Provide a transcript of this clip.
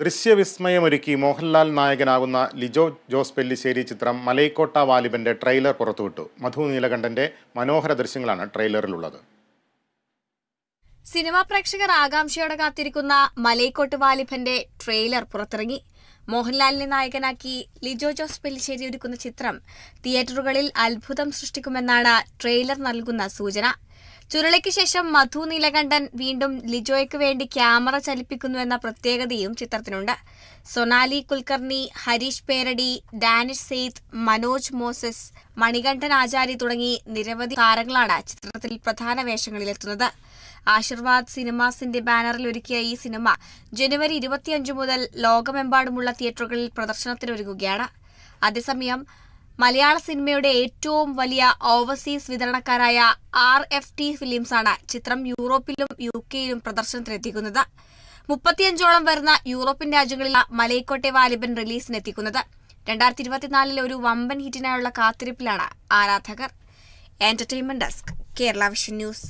ദൃശ്യവിസ്മയമൊരുക്കി മോഹൻലാൽ നായകനാകുന്ന ലിജോ ജോസ് പെല്ലിശ്ശേരി ചിത്രം മലൈക്കോട്ട വാലിബന്റെ ട്രെയിലർ പുറത്തുവിട്ടു. മധു നീലകണ്ഠന്റെ മനോഹര ദൃശ്യങ്ങളാണ് ട്രെയിലറിലുള്ളത്. സിനിമാ പ്രേക്ഷകർ ആകാംക്ഷയോടെ കാത്തിരിക്കുന്ന മലൈക്കോട്ട് വാലിഭന്റെ ട്രെയിലർ പുറത്തിറങ്ങി. മോഹൻലാലിനെ നായകനാക്കി ലിജോ ജോസ് പെല്ലിശ്ശേരി ഒരുക്കുന്ന ചിത്രം തിയേറ്ററുകളിൽ അത്ഭുതം സൃഷ്ടിക്കുമെന്നാണ് ട്രെയിലർ നൽകുന്ന സൂചന. ചുരുളയ്ക്ക് ശേഷം മധു നീലകണ്ഠൻ വീണ്ടും ലിജോയ്ക്ക് വേണ്ടി ക്യാമറ ചലിപ്പിക്കുന്നുവെന്ന പ്രത്യേകതയും ചിത്രത്തിനുണ്ട്. സൊനാലി കുൽക്കർണി ഹരീഷ് പേരടി ഡാനിഷ് സെയ്ത്ത് മനോജ് മോസസ് മണികണ്ഠൻ ആചാരി തുടങ്ങി നിരവധി താരങ്ങളാണ് ചിത്രത്തിൽ പ്രധാന വേഷങ്ങളിലെത്തുന്നത്. ആശീർവാദ് സിനിമാസിന്റെ ബാനറിൽ ഒരുക്കിയ ഈ സിനിമ ജനുവരി ഇരുപത്തിയഞ്ച് മുതൽ ലോകമെമ്പാടുമുള്ള തിയേറ്ററുകളിൽ പ്രദർശനത്തിനൊരുങ്ങുകയാണ്. അതേസമയം മലയാള സിനിമയുടെ ഏറ്റവും വലിയ ഓവർസീസ് വിതരണക്കാരായ ആർ എഫ് ടി ഫിലിംസാണ് ചിത്രം യൂറോപ്പിലും യു കെയിലും പ്രദർശനത്തിനെത്തിക്കുന്നത്. മുപ്പത്തിയഞ്ചോളം വരുന്ന യൂറോപ്യൻ രാജ്യങ്ങളിൽ മലയിക്കോട്ടെ വാലിബൻ റിലീസിനെത്തിക്കുന്നത്. രണ്ടായിരത്തി ഇരുപത്തിനാലിലെ ഒരു വമ്പൻ ഹിറ്റിനായുള്ള കാത്തിരിപ്പിലാണ് ആരാധകർ. Entertainment desk Kerala vision news